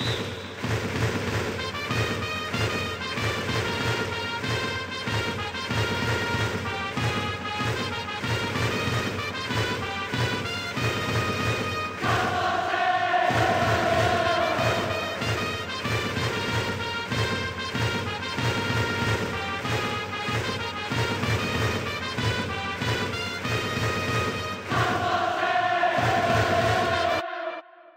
you